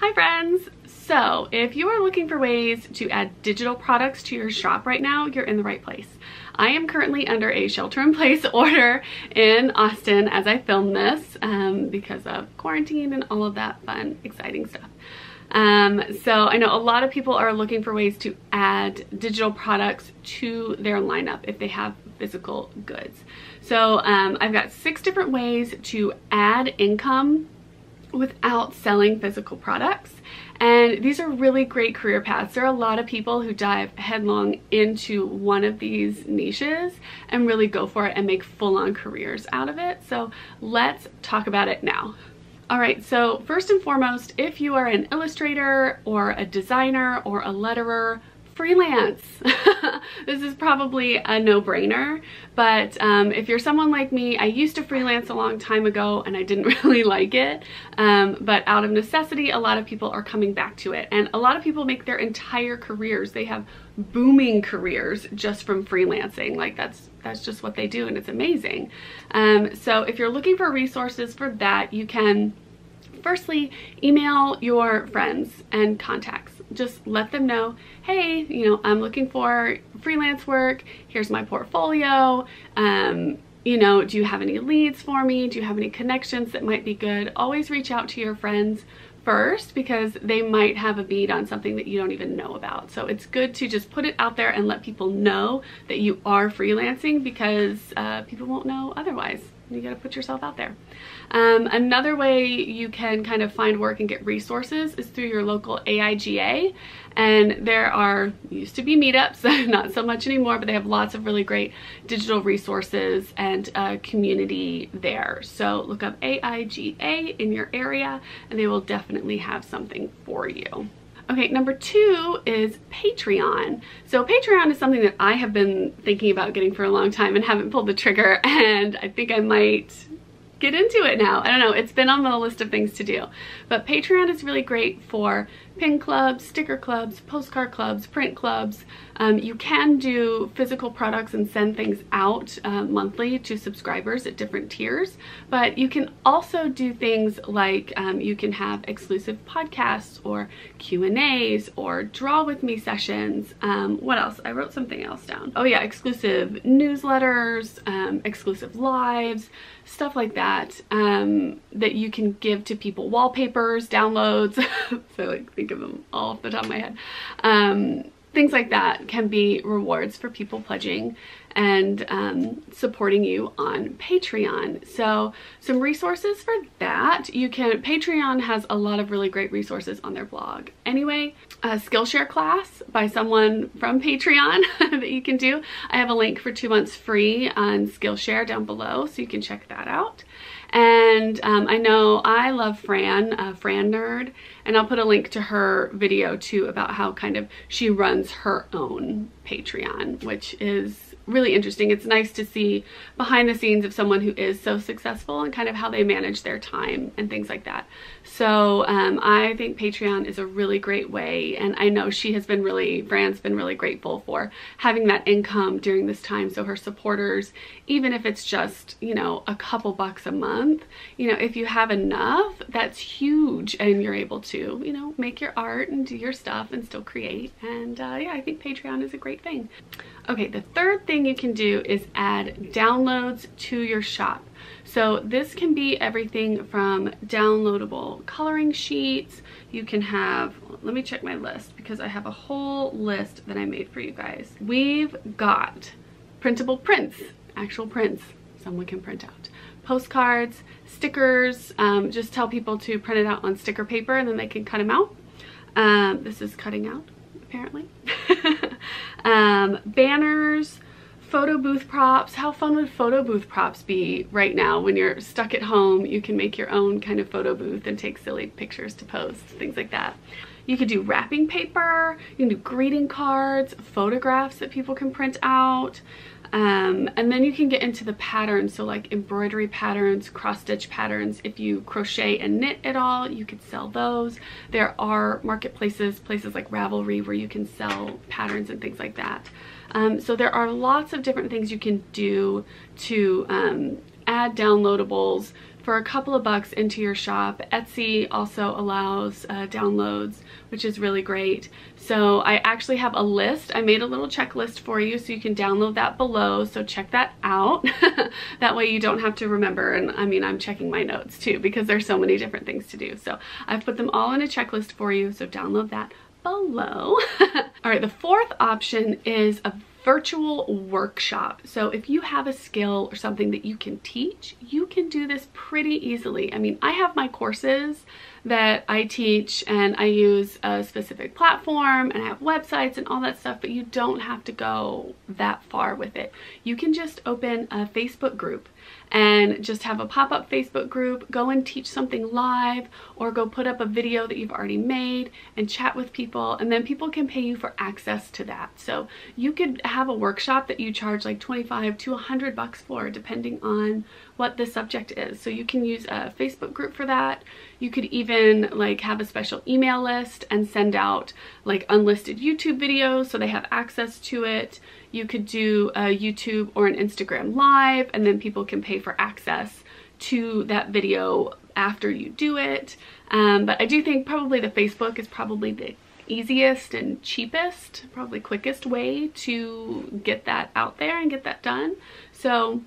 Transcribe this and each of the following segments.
Hi friends! So if you are looking for ways to add digital products to your shop right now, you're in the right place. I am currently under a shelter in place order in Austin as I film this um, because of quarantine and all of that fun, exciting stuff. Um, so I know a lot of people are looking for ways to add digital products to their lineup if they have physical goods. So um, I've got six different ways to add income without selling physical products. And these are really great career paths. There are a lot of people who dive headlong into one of these niches and really go for it and make full-on careers out of it. So let's talk about it now. All right, so first and foremost, if you are an illustrator or a designer or a letterer, freelance. this is probably a no-brainer, but um, if you're someone like me, I used to freelance a long time ago and I didn't really like it, um, but out of necessity, a lot of people are coming back to it. And a lot of people make their entire careers. They have booming careers just from freelancing. Like that's that's just what they do and it's amazing. Um, so if you're looking for resources for that, you can firstly email your friends and contacts just let them know, hey, you know, I'm looking for freelance work. Here's my portfolio. Um, you know, do you have any leads for me? Do you have any connections that might be good? Always reach out to your friends first because they might have a bead on something that you don't even know about. So it's good to just put it out there and let people know that you are freelancing because uh, people won't know otherwise. You gotta put yourself out there. Um, another way you can kind of find work and get resources is through your local AIGA. And there are, used to be meetups, not so much anymore, but they have lots of really great digital resources and uh, community there. So look up AIGA in your area and they will definitely have something for you. Okay, number two is Patreon. So Patreon is something that I have been thinking about getting for a long time and haven't pulled the trigger and I think I might get into it now. I don't know, it's been on the list of things to do. But Patreon is really great for pin clubs, sticker clubs, postcard clubs, print clubs. Um, you can do physical products and send things out uh, monthly to subscribers at different tiers, but you can also do things like um, you can have exclusive podcasts or Q&As or draw with me sessions. Um, what else? I wrote something else down. Oh yeah, exclusive newsletters, um, exclusive lives, stuff like that um, that you can give to people. Wallpapers, downloads, so like think of them all off the top of my head. Um, things like that can be rewards for people pledging and um, supporting you on Patreon. So some resources for that. You can, Patreon has a lot of really great resources on their blog. Anyway, a Skillshare class by someone from Patreon that you can do. I have a link for two months free on Skillshare down below, so you can check that out. And um, I know I love Fran, uh, Frannerd, and I'll put a link to her video too about how kind of she runs her own Patreon, which is really interesting. It's nice to see behind the scenes of someone who is so successful and kind of how they manage their time and things like that. So um, I think Patreon is a really great way and I know she has been really, Fran's been really grateful for having that income during this time so her supporters, even if it's just, you know, a couple bucks a month, you know, if you have enough, that's huge and you're able to, you know, make your art and do your stuff and still create. And uh, yeah, I think Patreon is a great thing. Okay, the third thing you can do is add downloads to your shop. So this can be everything from downloadable coloring sheets. You can have, let me check my list because I have a whole list that I made for you guys. We've got printable prints, actual prints someone can print out. Postcards, stickers, um, just tell people to print it out on sticker paper and then they can cut them out. Um, this is cutting out apparently. um, banners, photo booth props. How fun would photo booth props be right now when you're stuck at home? You can make your own kind of photo booth and take silly pictures to post, things like that. You could do wrapping paper, you can do greeting cards, photographs that people can print out. Um, and then you can get into the patterns, so like embroidery patterns, cross stitch patterns. If you crochet and knit at all, you could sell those. There are marketplaces, places like Ravelry where you can sell patterns and things like that. Um, so there are lots of different things you can do to um, add downloadables for a couple of bucks into your shop. Etsy also allows uh, downloads, which is really great. So I actually have a list. I made a little checklist for you so you can download that below. So check that out. that way you don't have to remember. And I mean, I'm checking my notes too because there's so many different things to do. So I've put them all in a checklist for you. So download that below. all right, the fourth option is a virtual workshop. So if you have a skill or something that you can teach, you can do this pretty easily. I mean, I have my courses that I teach and I use a specific platform and I have websites and all that stuff, but you don't have to go that far with it. You can just open a Facebook group and just have a pop-up Facebook group, go and teach something live or go put up a video that you've already made and chat with people and then people can pay you for access to that. So you could have a workshop that you charge like 25 to 100 bucks for depending on what the subject is. So you can use a Facebook group for that. You could even like have a special email list and send out like unlisted YouTube videos so they have access to it. You could do a YouTube or an Instagram live and then people can pay for access to that video after you do it. Um, but I do think probably the Facebook is probably the easiest and cheapest, probably quickest way to get that out there and get that done. So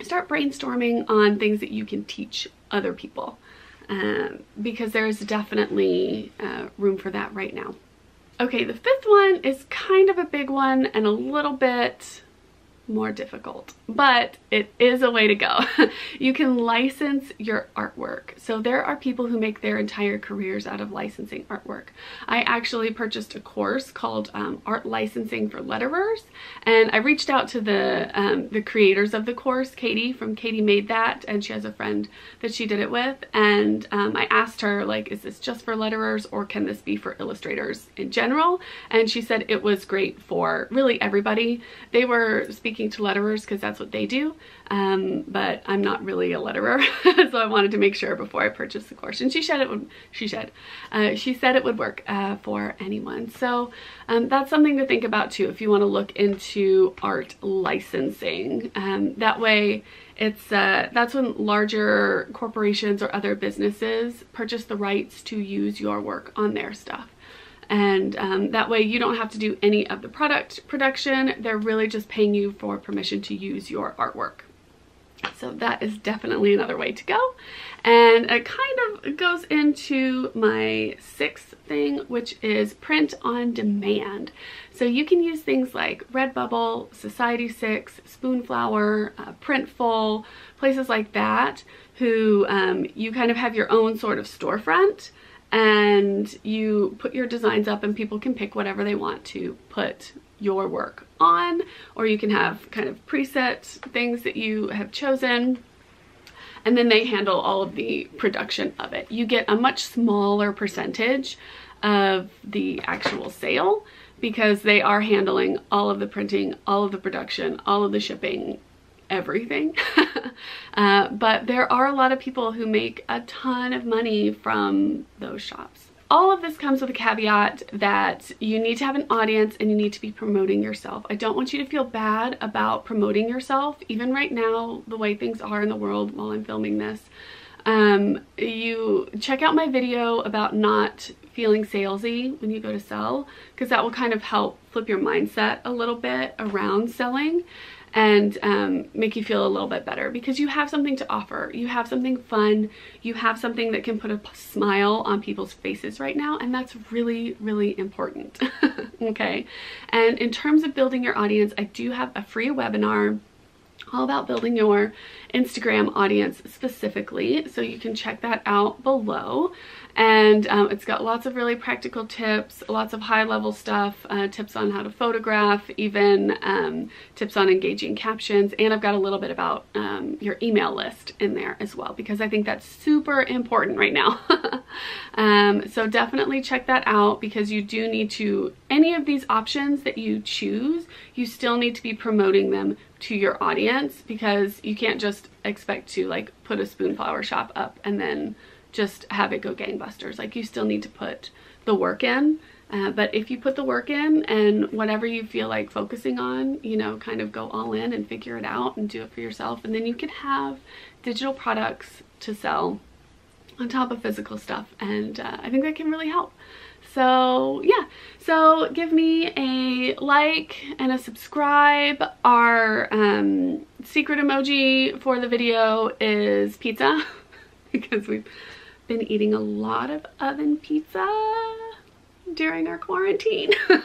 start brainstorming on things that you can teach other people um, because there's definitely uh, room for that right now. Okay, the fifth one is kind of a big one and a little bit more difficult, but it is a way to go. you can license your artwork. So there are people who make their entire careers out of licensing artwork. I actually purchased a course called um, Art Licensing for Letterers, and I reached out to the, um, the creators of the course, Katie from Katie Made That, and she has a friend that she did it with, and um, I asked her, like, is this just for letterers or can this be for illustrators in general? And she said it was great for really everybody. They were speaking speaking to letterers because that's what they do. Um, but I'm not really a letterer, so I wanted to make sure before I purchased the course. And she said it would. She said, uh, she said it would work uh, for anyone. So um, that's something to think about too if you want to look into art licensing. Um, that way, it's uh, that's when larger corporations or other businesses purchase the rights to use your work on their stuff and um, that way you don't have to do any of the product production. They're really just paying you for permission to use your artwork. So that is definitely another way to go. And it kind of goes into my sixth thing, which is print on demand. So you can use things like Redbubble, Society6, Spoonflower, uh, Printful, places like that, who um, you kind of have your own sort of storefront and you put your designs up and people can pick whatever they want to put your work on or you can have kind of preset things that you have chosen and then they handle all of the production of it. You get a much smaller percentage of the actual sale because they are handling all of the printing, all of the production, all of the shipping, everything. uh, but there are a lot of people who make a ton of money from those shops. All of this comes with a caveat that you need to have an audience and you need to be promoting yourself. I don't want you to feel bad about promoting yourself, even right now, the way things are in the world while I'm filming this. Um, you check out my video about not feeling salesy when you go to sell because that will kind of help flip your mindset a little bit around selling and um, make you feel a little bit better because you have something to offer. You have something fun. You have something that can put a smile on people's faces right now and that's really, really important. okay. And in terms of building your audience, I do have a free webinar all about building your Instagram audience specifically. So you can check that out below and um, it's got lots of really practical tips, lots of high level stuff, uh, tips on how to photograph, even um, tips on engaging captions, and I've got a little bit about um, your email list in there as well because I think that's super important right now. Um, so definitely check that out because you do need to, any of these options that you choose, you still need to be promoting them to your audience because you can't just expect to like put a spoonflower shop up and then just have it go gangbusters. Like you still need to put the work in. Uh, but if you put the work in and whatever you feel like focusing on, you know, kind of go all in and figure it out and do it for yourself. And then you can have digital products to sell on top of physical stuff and uh, I think that can really help. So yeah, so give me a like and a subscribe. Our um, secret emoji for the video is pizza because we've been eating a lot of oven pizza during our quarantine.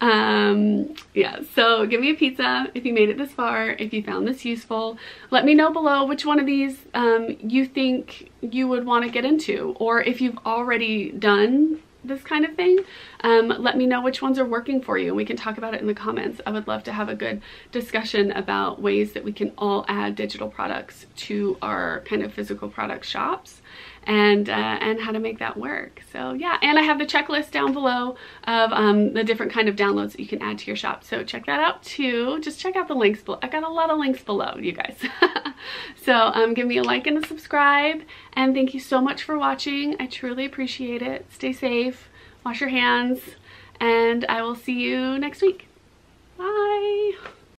um yeah so give me a pizza if you made it this far if you found this useful let me know below which one of these um you think you would want to get into or if you've already done this kind of thing um let me know which ones are working for you and we can talk about it in the comments. I would love to have a good discussion about ways that we can all add digital products to our kind of physical product shops and uh, and how to make that work. So yeah, and I have the checklist down below of um, the different kind of downloads that you can add to your shop. So check that out too. Just check out the links below. I got a lot of links below, you guys. so um, give me a like and a subscribe. And thank you so much for watching. I truly appreciate it. Stay safe, wash your hands, and I will see you next week. Bye.